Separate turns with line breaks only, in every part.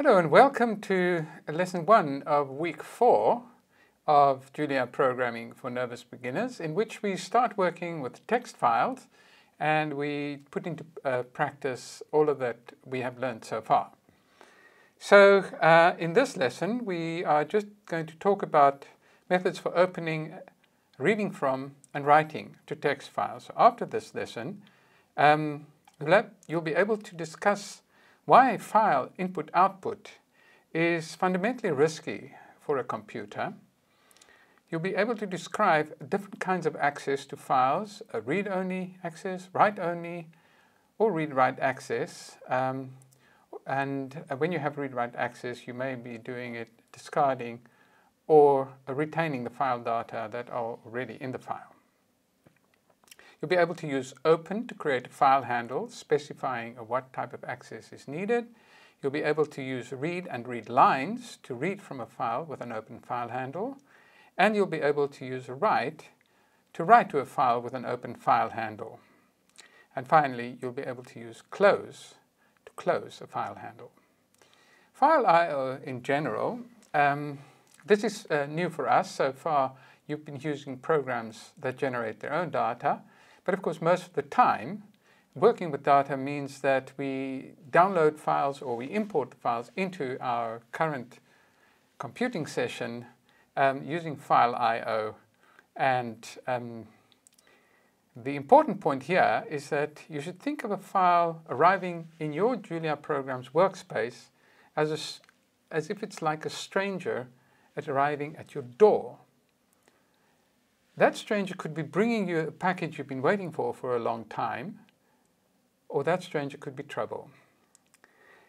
Hello and welcome to lesson one of week four of Julia Programming for Nervous Beginners, in which we start working with text files and we put into uh, practice all of that we have learned so far. So uh, in this lesson, we are just going to talk about methods for opening, reading from, and writing to text files. So after this lesson, um, you'll be able to discuss why file input-output is fundamentally risky for a computer. You'll be able to describe different kinds of access to files, a read-only access, write-only, or read-write access. Um, and when you have read-write access, you may be doing it discarding or retaining the file data that are already in the file. You'll be able to use open to create a file handle specifying what type of access is needed. You'll be able to use read and read lines to read from a file with an open file handle. And you'll be able to use write to write to a file with an open file handle. And finally, you'll be able to use close to close a file handle. File I.O. in general, um, this is uh, new for us. So far, you've been using programs that generate their own data. But of course, most of the time, working with data means that we download files or we import files into our current computing session um, using file I.O. And um, the important point here is that you should think of a file arriving in your Julia program's workspace as, a, as if it's like a stranger at arriving at your door. That stranger could be bringing you a package you've been waiting for for a long time, or that stranger could be trouble.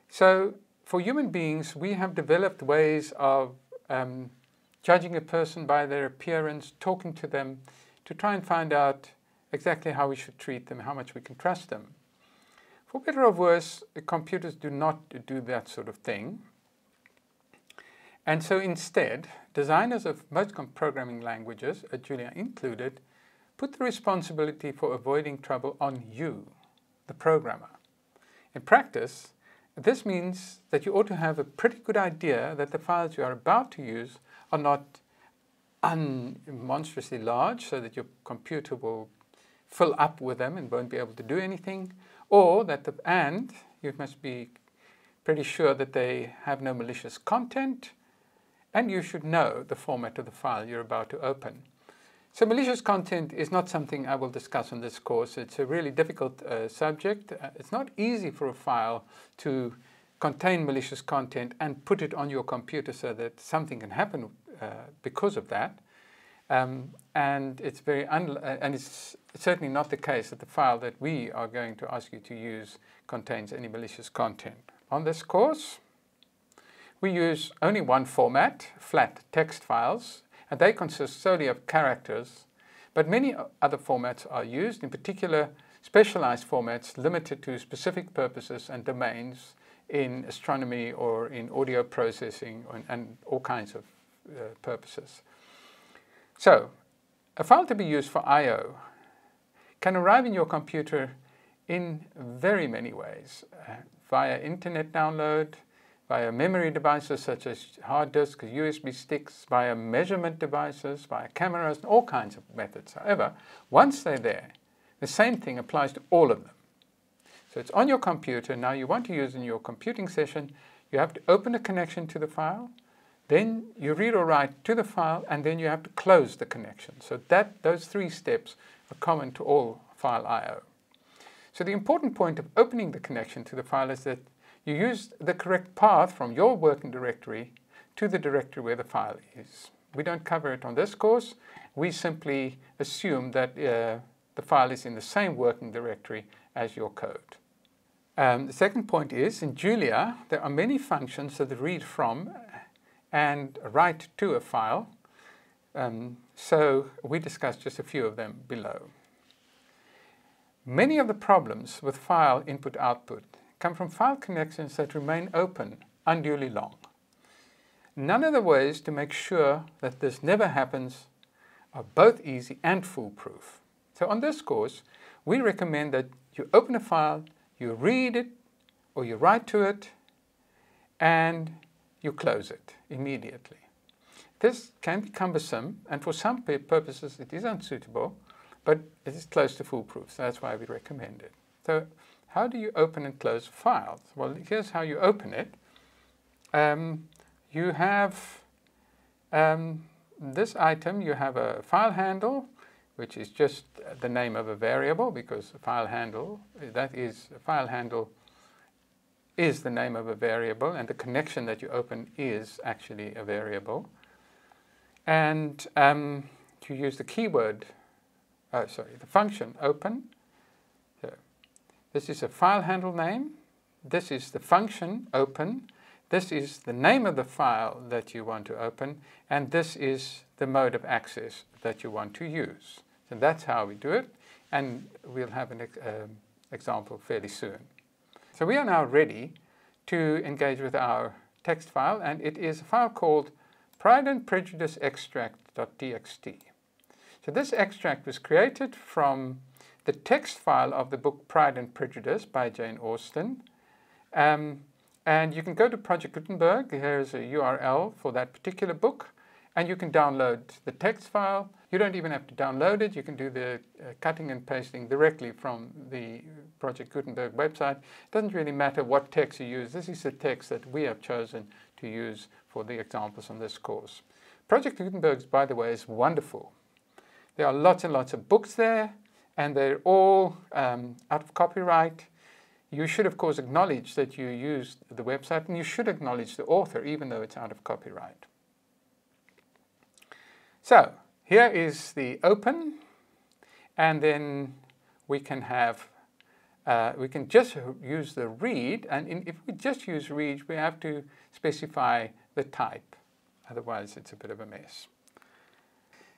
So for human beings, we have developed ways of um, judging a person by their appearance, talking to them, to try and find out exactly how we should treat them, how much we can trust them. For better or worse, computers do not do that sort of thing. And so instead, designers of most programming languages, uh, Julia included, put the responsibility for avoiding trouble on you, the programmer. In practice, this means that you ought to have a pretty good idea that the files you are about to use are not monstrously large so that your computer will fill up with them and won't be able to do anything, or that the, and you must be pretty sure that they have no malicious content, and you should know the format of the file you're about to open. So malicious content is not something I will discuss in this course. It's a really difficult uh, subject. Uh, it's not easy for a file to contain malicious content and put it on your computer so that something can happen uh, because of that. Um, and it's very uh, and it's certainly not the case that the file that we are going to ask you to use contains any malicious content. On this course, we use only one format, flat text files, and they consist solely of characters, but many other formats are used, in particular specialized formats limited to specific purposes and domains in astronomy or in audio processing and, and all kinds of uh, purposes. So, a file to be used for I.O. can arrive in your computer in very many ways, uh, via internet download, via memory devices such as hard disks, USB sticks, via measurement devices, via cameras, and all kinds of methods. However, once they're there, the same thing applies to all of them. So it's on your computer. Now you want to use in your computing session, you have to open a connection to the file, then you read or write to the file, and then you have to close the connection. So that those three steps are common to all file I.O. So the important point of opening the connection to the file is that you use the correct path from your working directory to the directory where the file is. We don't cover it on this course. We simply assume that uh, the file is in the same working directory as your code. Um, the second point is, in Julia, there are many functions that read from and write to a file. Um, so we discussed just a few of them below. Many of the problems with file input-output come from file connections that remain open unduly long. None of the ways to make sure that this never happens are both easy and foolproof. So on this course, we recommend that you open a file, you read it, or you write to it, and you close it immediately. This can be cumbersome, and for some purposes it is unsuitable, but it is close to foolproof, so that's why we recommend it. So how do you open and close files? Well, here's how you open it. Um, you have um, this item, you have a file handle, which is just the name of a variable because file handle, that is, file handle is the name of a variable and the connection that you open is actually a variable. And um, you use the keyword, oh, sorry, the function open. This is a file handle name. This is the function open. This is the name of the file that you want to open. And this is the mode of access that you want to use. So that's how we do it. And we'll have an uh, example fairly soon. So we are now ready to engage with our text file, and it is a file called Pride and Prejudice extract.txt. So this extract was created from the text file of the book Pride and Prejudice by Jane Austen. Um, and you can go to Project Gutenberg, here's a URL for that particular book, and you can download the text file you don't even have to download it. You can do the uh, cutting and pasting directly from the Project Gutenberg website. It doesn't really matter what text you use. This is the text that we have chosen to use for the examples on this course. Project Gutenberg, by the way, is wonderful. There are lots and lots of books there, and they're all um, out of copyright. You should, of course, acknowledge that you used the website, and you should acknowledge the author, even though it's out of copyright. So, here is the open, and then we can have, uh, we can just use the read, and in, if we just use read, we have to specify the type. Otherwise, it's a bit of a mess.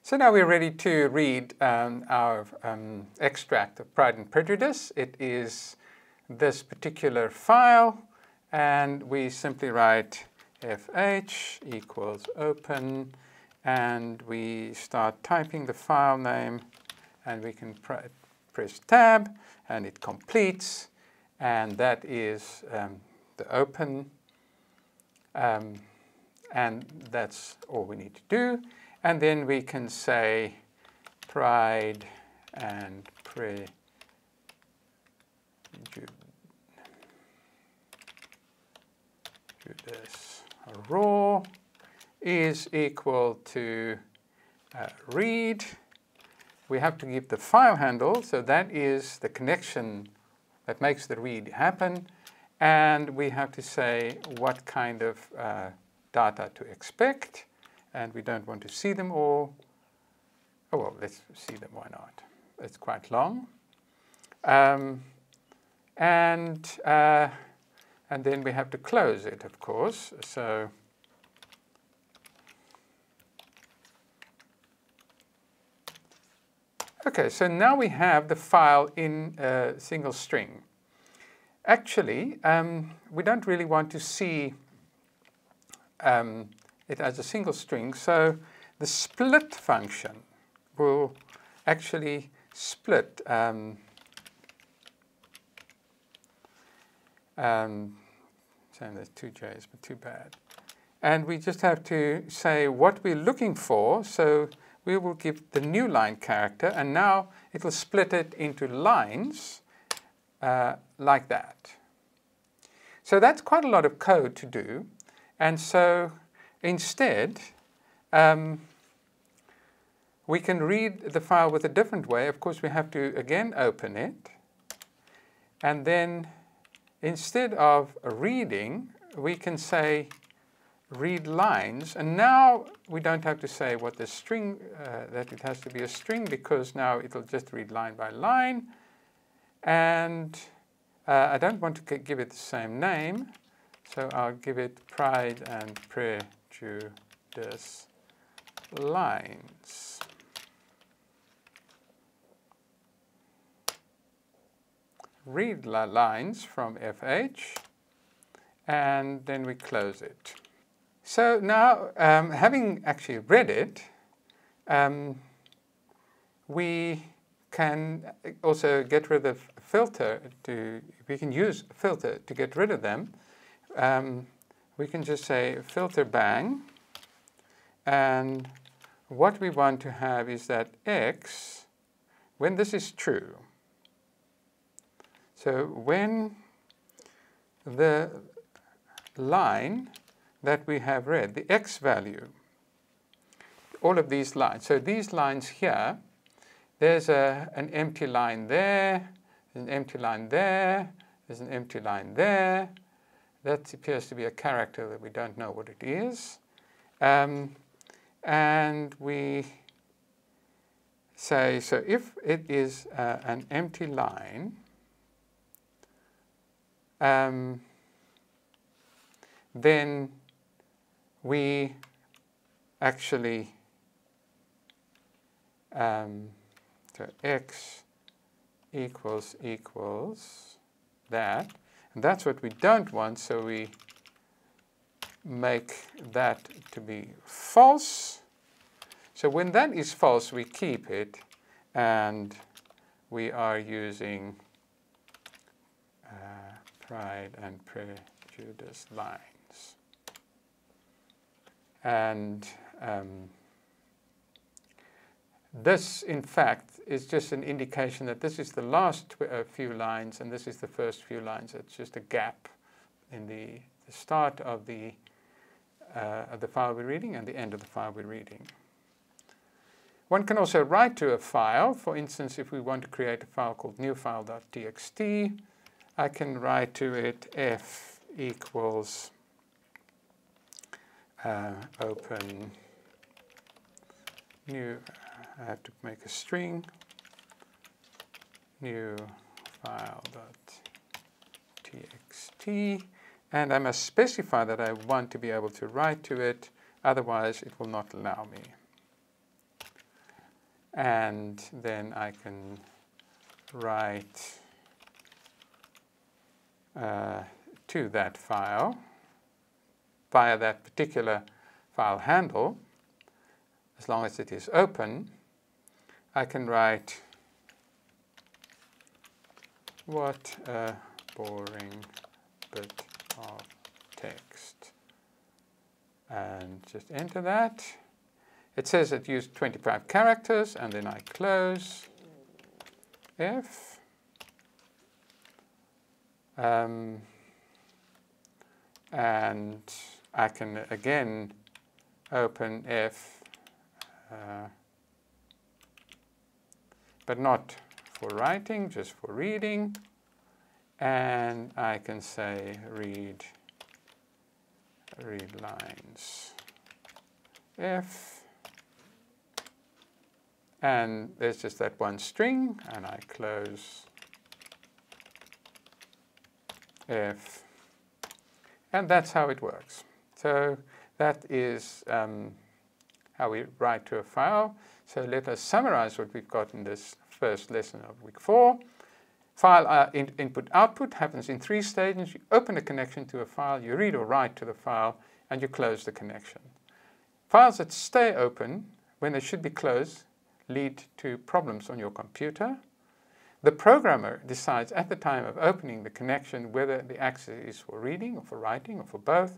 So now we're ready to read um, our um, extract of Pride and Prejudice. It is this particular file, and we simply write fh equals open and we start typing the file name and we can pr press tab and it completes and that is um, the open um, and that's all we need to do and then we can say pride and prejudice raw is equal to uh, read. We have to give the file handle, so that is the connection that makes the read happen. And we have to say what kind of uh, data to expect. And we don't want to see them all. Oh, well, let's see them, why not? It's quite long. Um, and, uh, and then we have to close it, of course. So Okay, so now we have the file in a single string. Actually, um, we don't really want to see um, it as a single string, so the split function will actually split um, um, saying there's two J's, but too bad. And we just have to say what we're looking for. So we will give the new line character and now it will split it into lines uh, like that. So that's quite a lot of code to do and so instead um, we can read the file with a different way. Of course we have to again open it and then instead of reading we can say read lines. And now we don't have to say what the string, uh, that it has to be a string because now it'll just read line by line. And uh, I don't want to give it the same name, so I'll give it pride and prejudice lines. Read lines from FH, and then we close it. So now, um, having actually read it, um, we can also get rid of filter to, we can use filter to get rid of them. Um, we can just say filter bang and what we want to have is that x, when this is true, so when the line that we have read, the x value, all of these lines, so these lines here, there's a, an empty line there, an empty line there, there's an empty line there. That appears to be a character that we don't know what it is. Um, and we say, so if it is uh, an empty line, um, then we actually, um, so x equals equals that. And that's what we don't want, so we make that to be false. So when that is false, we keep it, and we are using uh, pride and prejudice lines. And um, this, in fact, is just an indication that this is the last uh, few lines and this is the first few lines. It's just a gap in the, the start of the, uh, of the file we're reading and the end of the file we're reading. One can also write to a file. For instance, if we want to create a file called newfile.txt, I can write to it f equals uh, open new I have to make a string. New file.txt and I must specify that I want to be able to write to it otherwise it will not allow me. And then I can write uh, to that file via that particular file handle as long as it is open I can write what a boring bit of text and just enter that. It says it used 25 characters and then I close F. Um, and I can again open F uh, but not for writing, just for reading. And I can say read, read lines F. And there's just that one string, and I close F. And that's how it works. So that is um, how we write to a file. So let us summarize what we've got in this first lesson of week four. File uh, in, input output happens in three stages. You open a connection to a file, you read or write to the file, and you close the connection. Files that stay open when they should be closed lead to problems on your computer. The programmer decides at the time of opening the connection whether the access is for reading or for writing or for both.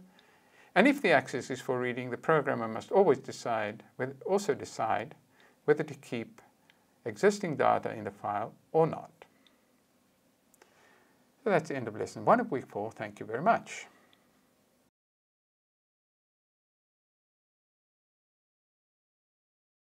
And if the access is for reading, the programmer must always decide, also decide whether to keep existing data in the file or not. So that's the end of lesson one of week four. Thank you very much.